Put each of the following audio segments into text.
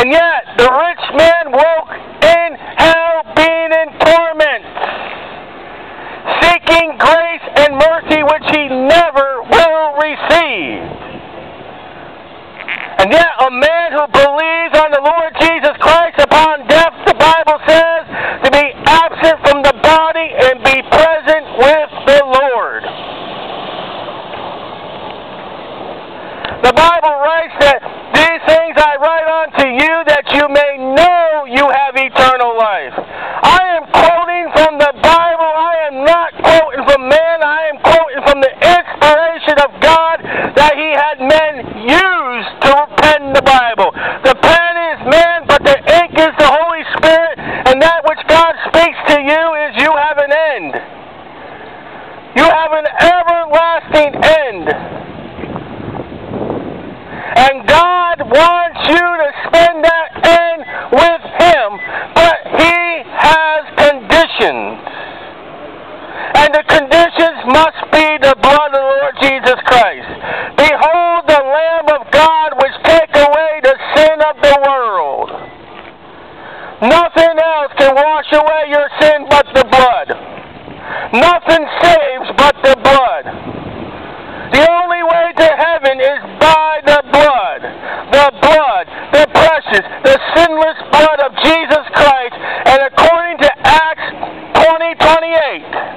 And yet, the rich man woke in hell being in torment, seeking grace and mercy which he never will receive. And yet, a man who believes on the And that 28.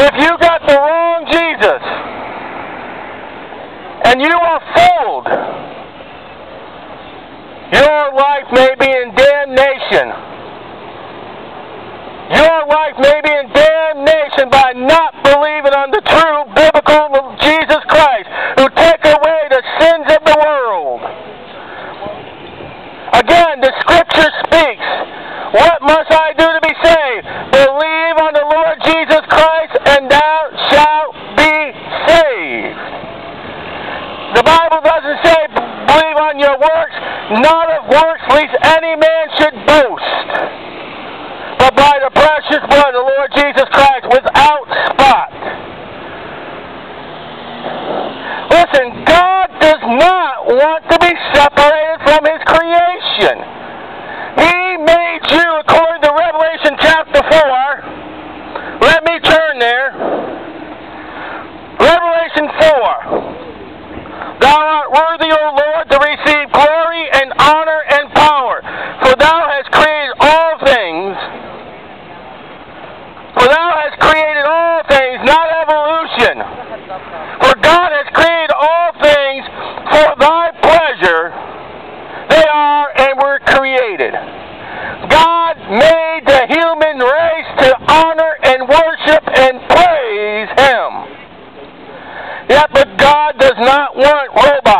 If you got the wrong Jesus and you are fooled, your life may be in damnation. Your life may be in not of works, lest any man should boast, but by the precious blood of the Lord Jesus Christ, without Yeah, but God does not want robots.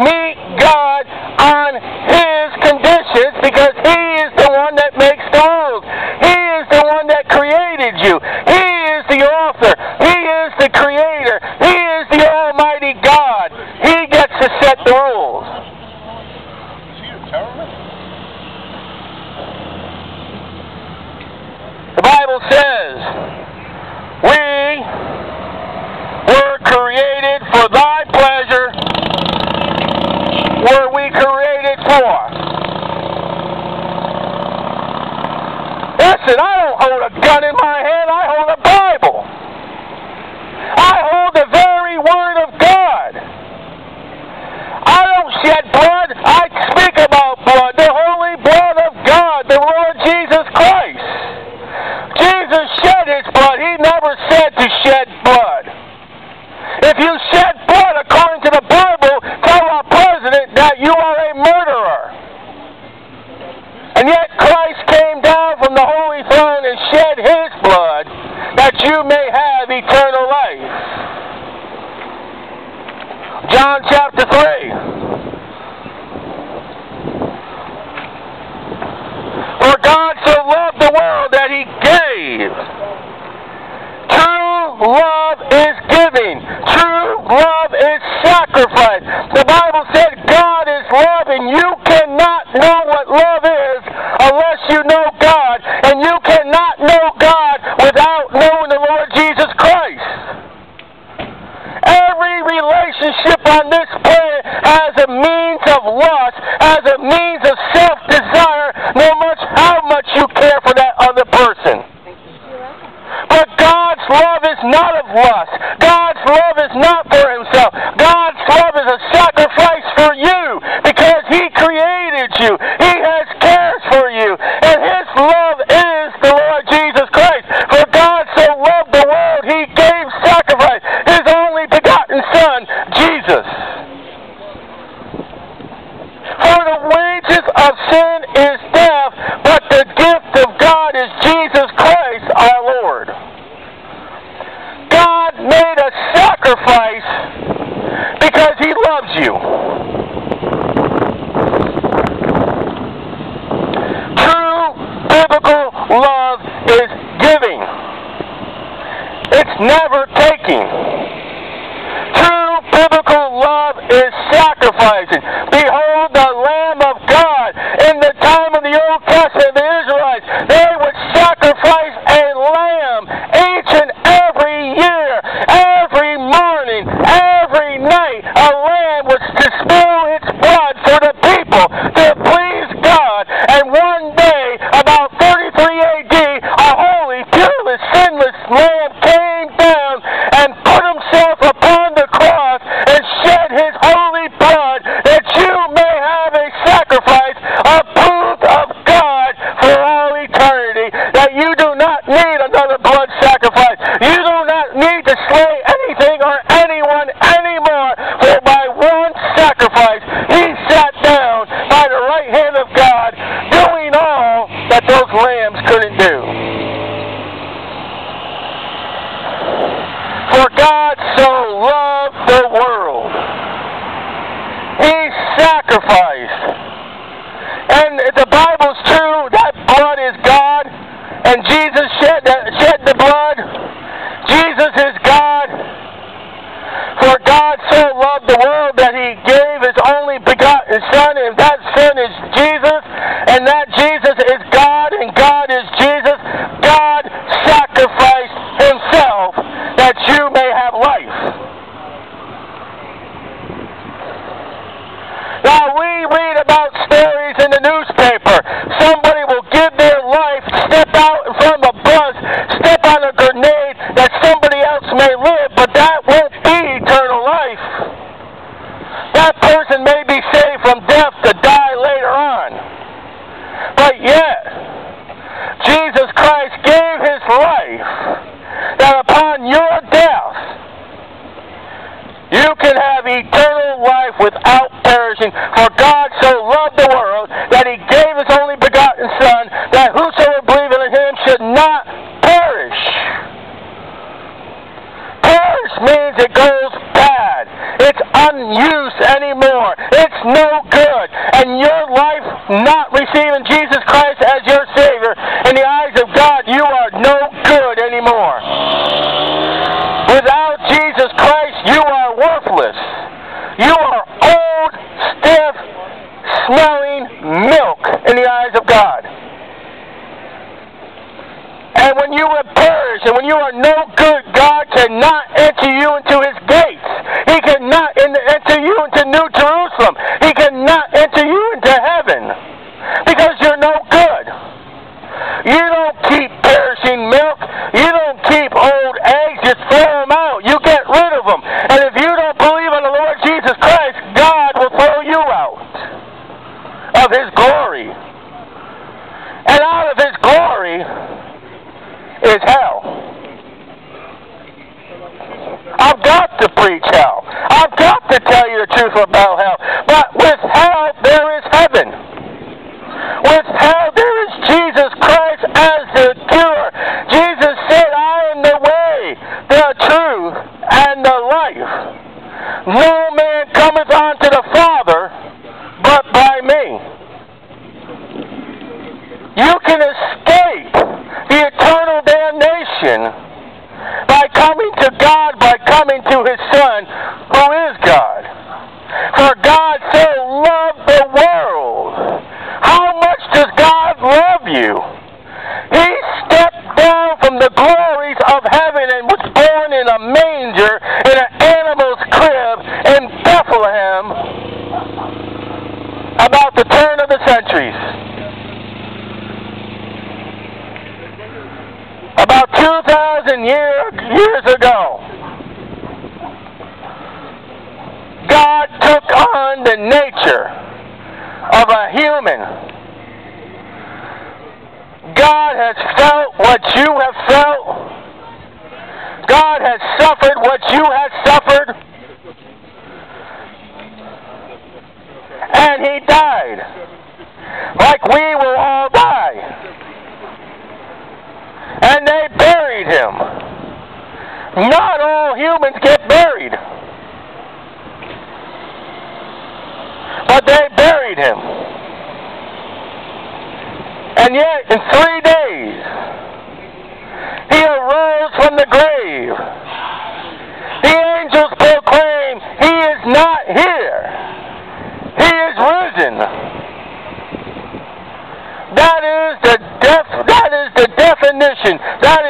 me and you cannot know what love is. assim And Jesus shed the, shed the blood. Jesus is God. For God so loved the world they're not anti life. No man cometh unto the Father but by me. You can human. God has felt what you have felt. God has suffered what you have suffered. And he died. Like we will all die. And they buried him. Not all humans get and yet in three days he arose from the grave. The angels proclaim he is not here. He is risen. That is the def- that is the definition. That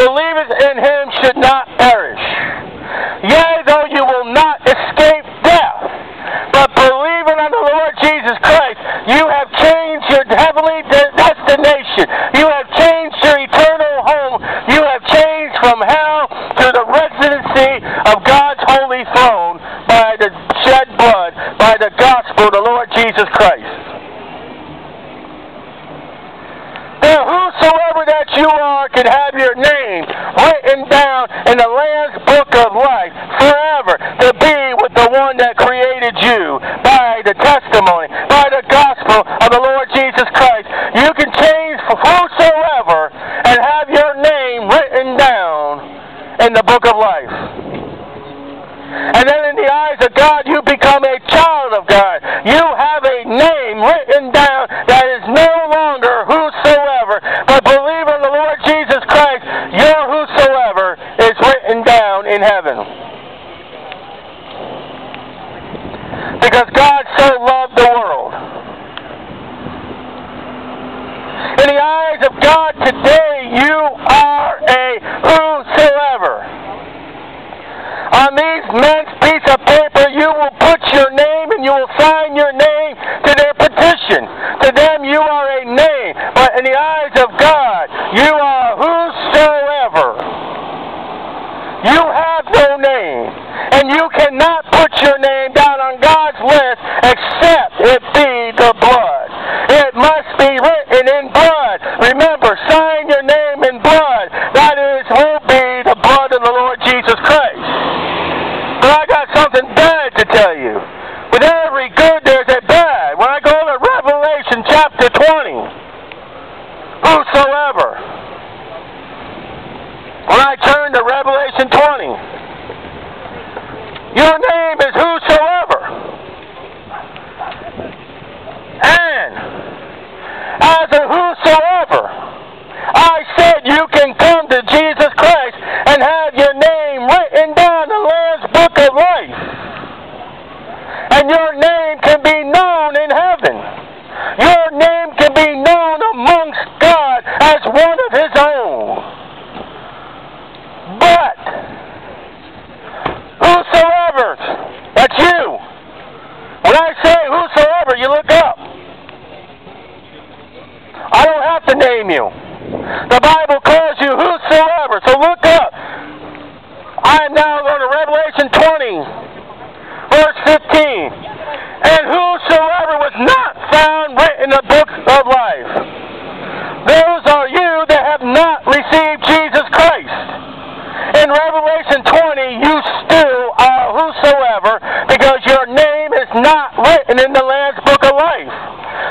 believeth in him should not perish. in the book of life. And then in the eyes of God, you become a child of God. You have a name written down that is no longer whosoever, but believe in the Lord Jesus Christ, your whosoever is written down in heaven. Because God your name. And you cannot put your name down on God's list except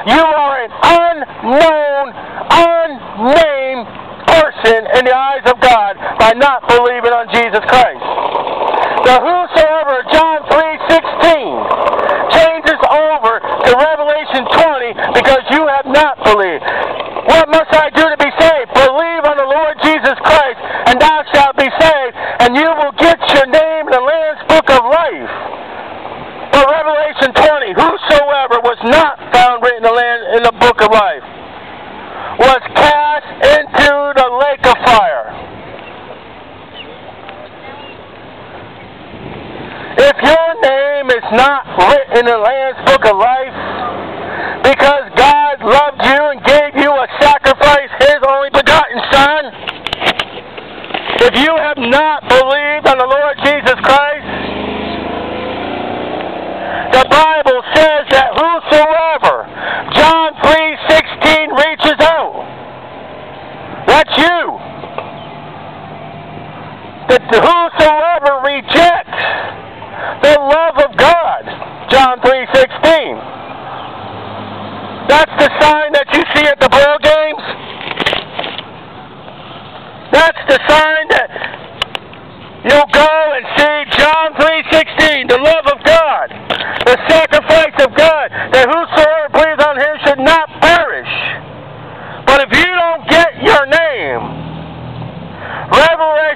You are an unknown, unnamed person in the eyes of God by not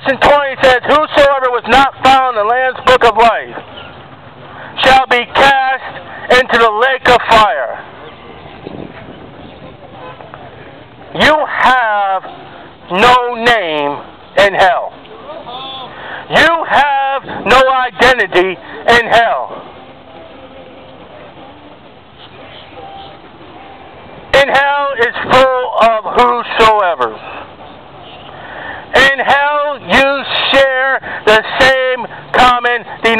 6 20 says, Whosoever was not found in the Lamb's book of life shall be cast into the lake of fire. You have no name in hell. You have no identity in hell. In hell is full of whosoever.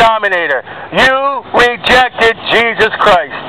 denominator. You rejected Jesus Christ.